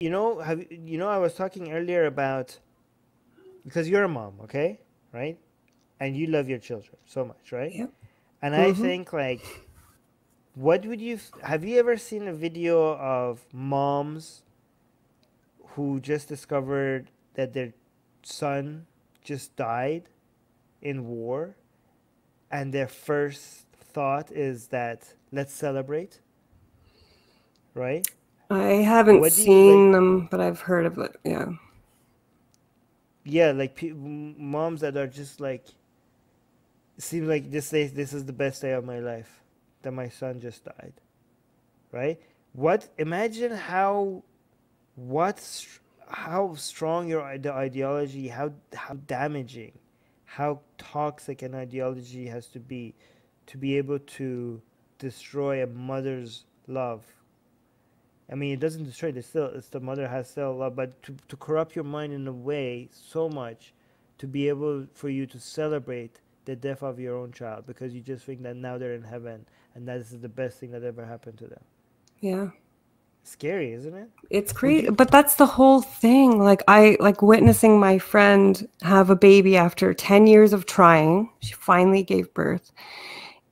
you know, have you know? I was talking earlier about because you're a mom, okay, right? And you love your children so much, right? Yep. And I Mhm. think like, what would you have you ever seen a video of moms who just discovered that their son just died in war, and their first thought is that let's celebrate, right? I haven't What do you, seen like- them, but I've heard of it. Yeah. yeah like moms that are just like seems like this day this is the best day of my life that my son just died right what imagine how what how strong your ide- ideology how how damaging how toxic an ideology has to be to be able to destroy a mother's love I mean, it doesn't destroy it. It's still, it's the mother has still love, but to, to corrupt your mind in a way so much to be able for you to celebrate the death of your own child because you just think that now they're in heaven and that is the best thing that ever happened to them. Yeah. Scary, isn't it? It's crazy, but that's the whole thing. Like I like witnessing my friend have a baby after 10 years of trying. She finally gave birth.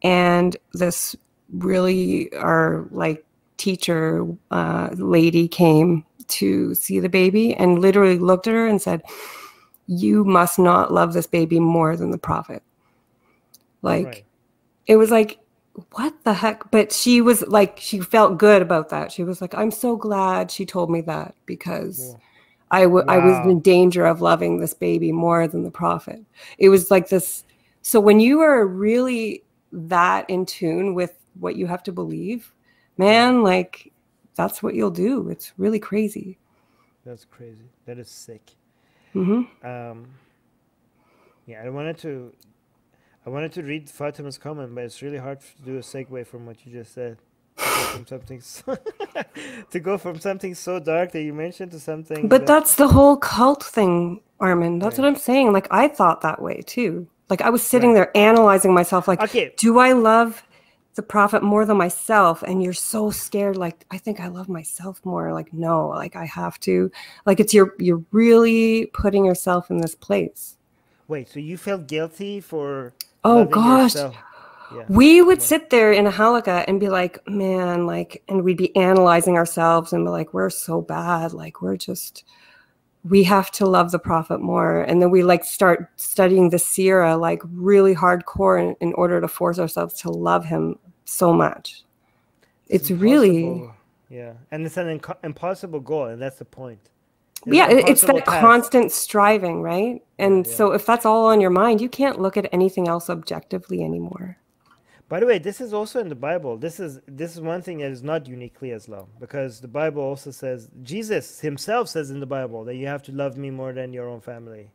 And this really are like teacher uh lady came to see the baby and literally looked at her and said, "You must not love this baby more than the prophet." Like right. it was like what the heck but she was like she felt good about that she was like i'm so glad she told me that because I Yeah. I w- I was in danger of loving this baby more than the prophet it was like this so when you are really that in tune with what you have to believe man like that's what you'll do it's really crazy That's crazy. That is sick. hmm Um, yeah, I wanted to, I wanted to read Fatima's comment, but it's really hard to do a segue from what you just said. To go from something, so, to go from something so dark that you mentioned to something. but that- that's the whole cult thing armin that's what i'm saying like i thought that way too like i was sitting Right. there analyzing myself like okay. do I love the prophet more than myself? And you're so scared, like, I think I love myself more. Like, no, like I have to. Like it's you're you're really putting yourself in this place. Wait, so you felt guilty for? Oh gosh. Yeah. We would on. sit there in a halaqa and be like, man, like, and we'd be analyzing ourselves and be like, we're so bad. Like, we're just, we have to love the prophet more. And then we like start studying the Sirah like really hardcore in, in order to force ourselves to love him so much. It's, really. Yeah, and it's an impossible goal, and that's the point. It's yeah, it's that task. constant striving, right? And yeah. so if that's all on your mind, you can't look at anything else objectively anymore. By the way, this is also in the Bible. This is this is one thing that is not uniquely Islam because the Bible also says Jesus himself says in the Bible that you have to love me more than your own family,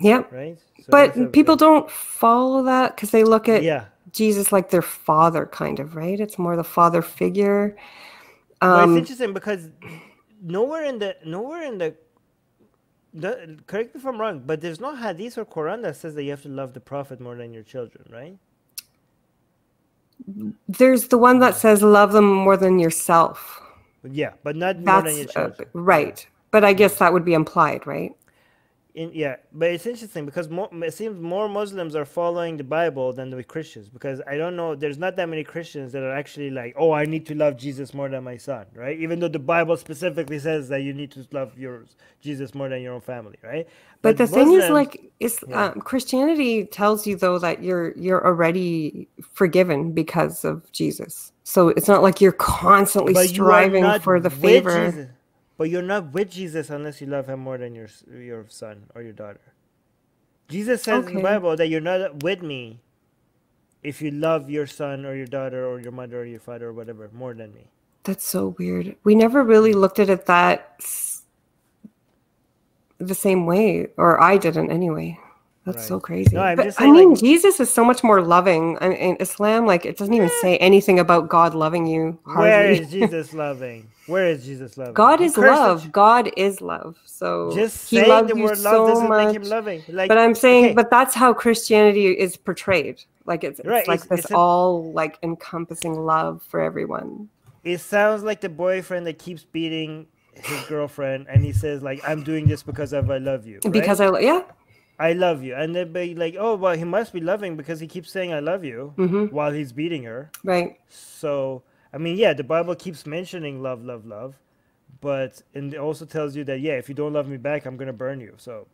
Yep. right? So But that's people don't follow that because they look at Yeah, Jesus like their father, kind of, right? It's more the father figure. Um, it's interesting because nowhere in the nowhere in the, the correct me if I'm wrong, but there's no hadith or Quran that says that you have to love the Prophet more than your children, right? there's the one that says love them more than yourself. Yeah, but not more than your That's uh, right. But I guess that would be implied, right? In, yeah, but it's interesting because more, it seems more Muslims are following the Bible than the Christians. Because I don't know, there's not that many Christians that are actually like, oh, I need to love Jesus more than my son, right? Even though the Bible specifically says that you need to love your Jesus more than your own family, right? But, the thing is, like, is Yeah. um, Christianity tells you though that you're you're already forgiven because of Jesus. So it's not like you're constantly but striving not for the favor. But you're not with Jesus unless you love him more than your your son or your daughter. Jesus says in the Bible that you're not with me if you love your son or your daughter or your mother or your father or whatever more than me. That's so weird. We never really looked at it that the same way, or I didn't anyway. That's so crazy. No, but just I mean, like- Jesus is so much more loving. I in Islam, like it doesn't even say anything about God loving you. Hardly. is Jesus loving? Where is Jesus loving? God is love. God is love. So Just he saying the word so love doesn't much. make him loving. Like, but I'm saying, okay, but that's how Christianity is portrayed. Like it's, it's Right, like it's- this it's a- all like encompassing love for everyone. it sounds like the boyfriend that keeps beating his girlfriend and he says like I'm doing this because of I love you. right? Because I yeah. I love you, and then be like, oh well, he must be loving because he keeps saying I love you hmm while he's beating her. Right. So I mean, yeah, the Bible keeps mentioning love, love, love, but and it also tells you that yeah, if you don't love me back, I'm gonna burn you. So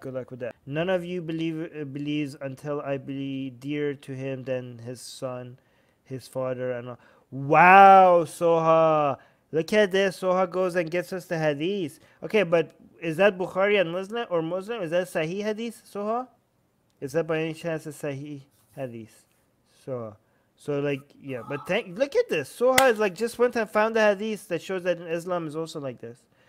good luck with that. None of you believe uh, believes until I be dear to him than his son, his father, and all. wow, Soha. Look at this. Soha goes and gets us the hadith. Okay, but is that Bukhari and Muslim or Muslim? Is that Sahih hadith, Soha? Is that by any chance a Sahih hadith? Soha. so like yeah, but thank look at this. Soha is like just went and found the hadith that shows that in Islam is also like this.